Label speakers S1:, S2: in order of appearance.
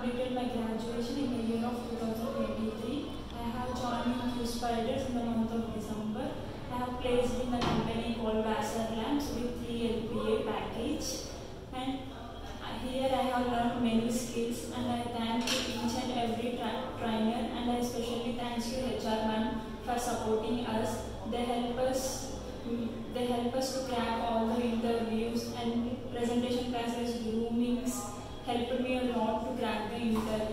S1: completed my graduation in the year of 2023. I have joined Q Spiders in the month of December. I have placed in the company called Vassar Labs with 3 LPA package. And here I have learned many skills and I thank each and every tra trainer and I especially thanks to HR man for supporting us. They help us they help us to crack all the interviews and presentation classes he said,